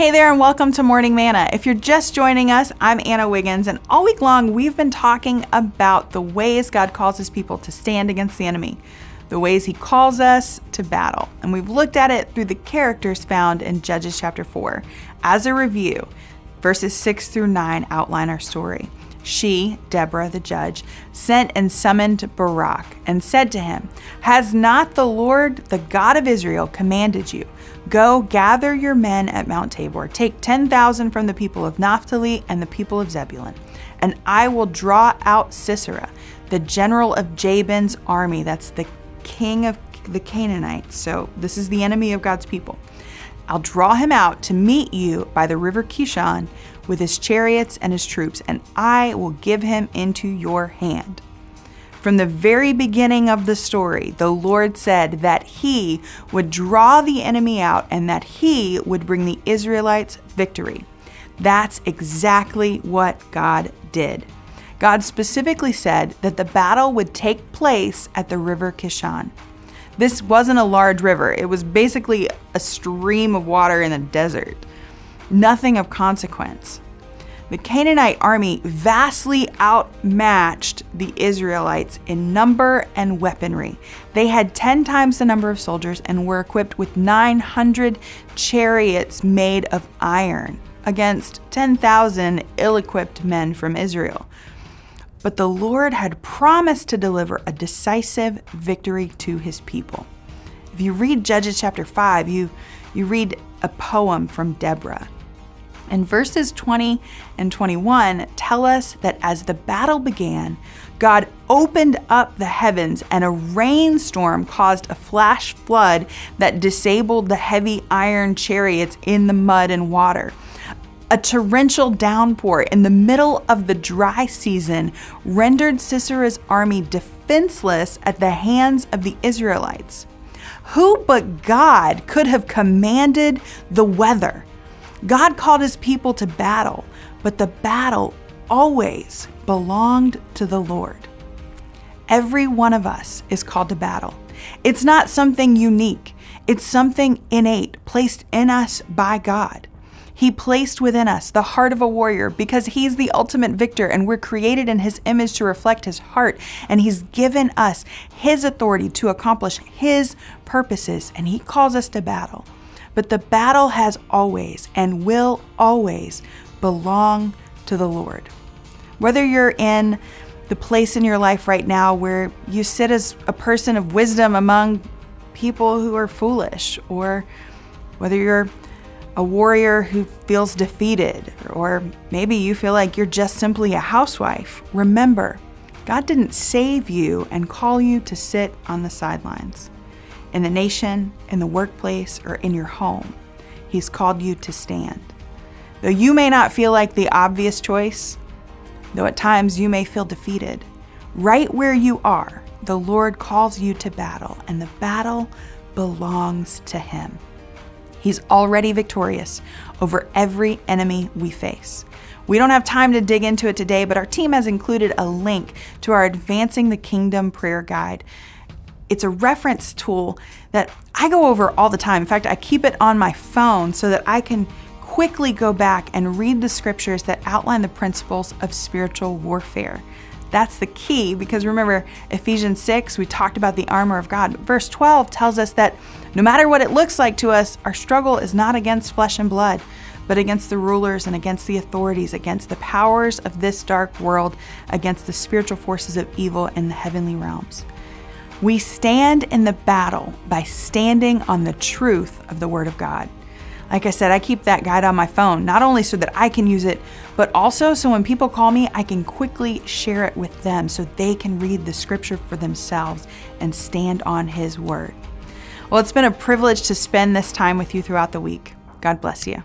Hey there, and welcome to Morning Manna. If you're just joining us, I'm Anna Wiggins, and all week long we've been talking about the ways God calls his people to stand against the enemy, the ways he calls us to battle. And we've looked at it through the characters found in Judges chapter 4. As a review, verses 6 through 9 outline our story. She, Deborah the judge, sent and summoned Barak and said to him, Has not the Lord, the God of Israel, commanded you? Go gather your men at Mount Tabor. Take 10,000 from the people of Naphtali and the people of Zebulun, and I will draw out Sisera, the general of Jabin's army. That's the king of the Canaanites. So this is the enemy of God's people. I'll draw him out to meet you by the river Kishon with his chariots and his troops, and I will give him into your hand. From the very beginning of the story, the Lord said that He would draw the enemy out and that He would bring the Israelites victory. That's exactly what God did. God specifically said that the battle would take place at the river Kishon. This wasn't a large river, it was basically a stream of water in the desert. Nothing of consequence. The Canaanite army vastly outmatched the Israelites in number and weaponry. They had 10 times the number of soldiers and were equipped with 900 chariots made of iron against 10,000 ill equipped men from Israel. But the Lord had promised to deliver a decisive victory to his people. If you read Judges chapter 5, you, you read a poem from Deborah. And verses 20 and 21 tell us that as the battle began, God opened up the heavens and a rainstorm caused a flash flood that disabled the heavy iron chariots in the mud and water. A torrential downpour in the middle of the dry season rendered Sisera's army defenseless at the hands of the Israelites. Who but God could have commanded the weather? God called his people to battle, but the battle always belonged to the Lord. Every one of us is called to battle. It's not something unique, it's something innate, placed in us by God. He placed within us the heart of a warrior because he's the ultimate victor and we're created in his image to reflect his heart. And he's given us his authority to accomplish his purposes and he calls us to battle. But the battle has always and will always belong to the Lord. Whether you're in the place in your life right now where you sit as a person of wisdom among people who are foolish, or whether you're a warrior who feels defeated, or maybe you feel like you're just simply a housewife, remember, God didn't save you and call you to sit on the sidelines in the nation, in the workplace, or in your home. He's called you to stand. Though you may not feel like the obvious choice, though at times you may feel defeated, right where you are, the Lord calls you to battle, and the battle belongs to Him. He's already victorious over every enemy we face. We don't have time to dig into it today, but our team has included a link to our Advancing the Kingdom prayer guide it's a reference tool that I go over all the time. In fact, I keep it on my phone so that I can quickly go back and read the scriptures that outline the principles of spiritual warfare. That's the key because remember, Ephesians 6, we talked about the armor of God. Verse 12 tells us that no matter what it looks like to us, our struggle is not against flesh and blood, but against the rulers and against the authorities, against the powers of this dark world, against the spiritual forces of evil in the heavenly realms. We stand in the battle by standing on the truth of the Word of God. Like I said, I keep that guide on my phone, not only so that I can use it, but also so when people call me, I can quickly share it with them so they can read the scripture for themselves and stand on His Word. Well, it's been a privilege to spend this time with you throughout the week. God bless you.